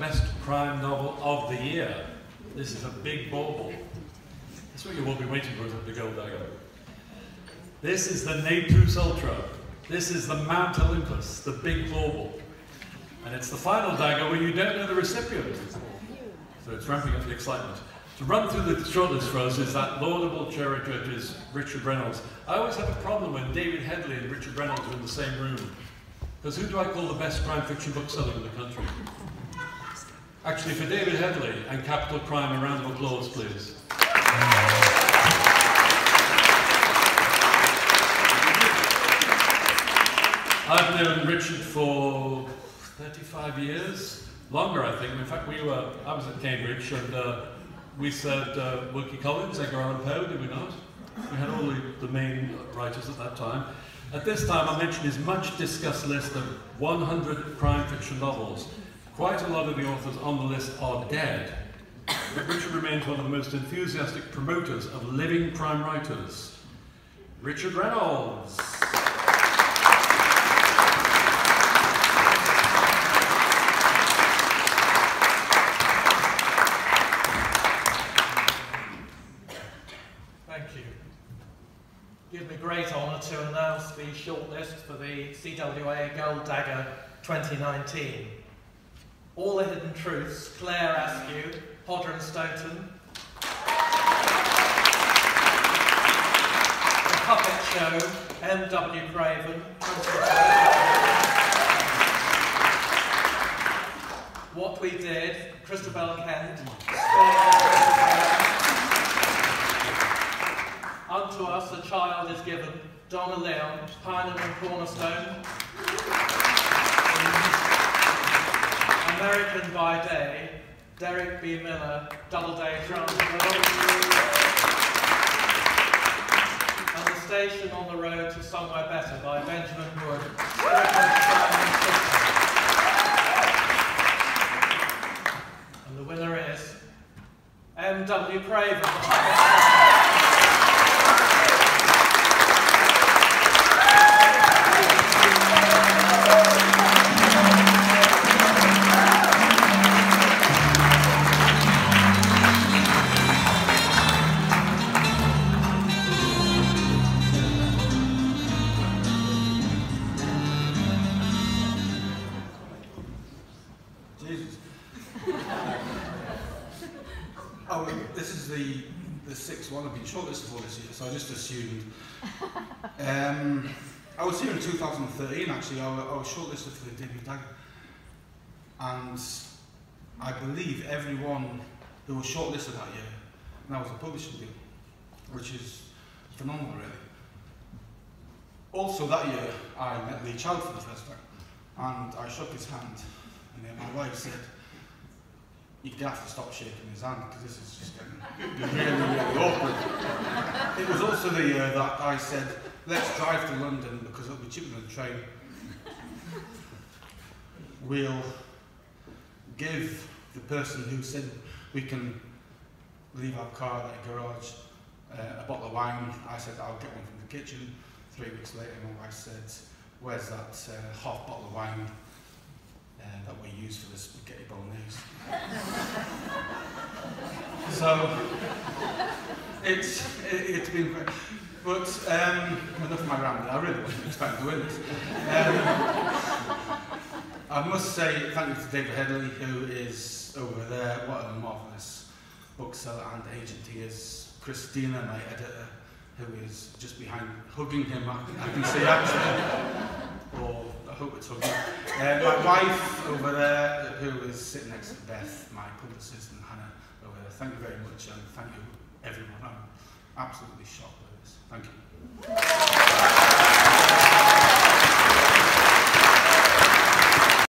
best crime novel of the year. This is a big bauble. That's what you will be waiting for the Gold Dagger? This is the Ne Ultra. This is the Mount Olympus, the big bauble. And it's the final dagger where you don't know the recipient. So it's ramping up the excitement. To run through the shortlist for us is that laudable of judges, Richard Reynolds. I always have a problem when David Headley and Richard Reynolds are in the same room. Because who do I call the best crime fiction bookseller in the country? Actually, for David Headley and Capital Crime, a round of applause, please. I've known Richard for 35 years, longer I think. In fact, we were, I was at Cambridge and uh, we served uh, Wilkie Collins, Edgar Allan Poe, did we not? We had all the, the main writers at that time. At this time, I mentioned his much discussed list of 100 crime fiction novels. Quite a lot of the authors on the list are dead, but Richard remains one of the most enthusiastic promoters of living crime writers. Richard Reynolds. Thank you. Gives me great honour to announce the shortlist for the CWA Gold Dagger 2019. All the Hidden Truths, Claire Askew, Hodder and Stoughton. The Puppet Show, M.W. Craven. What We Did, Christobel Kent. Unto us a child is given, Donna Leon, Heinemann Cornerstone. American by Day, Derek B. Miller, Doubleday Transworld. And The Station on the Road to Somewhere Better by Benjamin Wood. And the winner is M.W. Craven. Oh, well, this is the the sixth one I've been shortlisted for this year, so I just assumed. Um, I was here in 2013 actually. I, I was shortlisted for the debut dagger, and I believe everyone who was shortlisted that year now was a publishing deal, which is phenomenal, really. Also that year, I met Lee Child for the first time, and I shook his hand, and then my wife said, to have to stop shaking his hand because this is just getting really, really awkward. It was also the year that I said, let's drive to London because it'll be cheaper than the train. We'll give the person who said we can leave our car at a garage uh, a bottle of wine. I said, I'll get one from the kitchen. Three weeks later, my wife said, where's that uh, half bottle of wine uh, that we use for the spaghetti bolognese? so, it's, it, it's been great. But um, enough of my rambling, I really wasn't expecting to win this. Um, I must say thank you to David Headley, who is over there. What a marvellous bookseller and agent he is. Christina, my editor, who is just behind, hugging him. I, I can see actually. Or I hope it's okay. Uh, my wife over there, who is sitting next to Beth, my publicist, and Hannah over there, thank you very much, and thank you, everyone. I'm absolutely shocked by this. Thank you.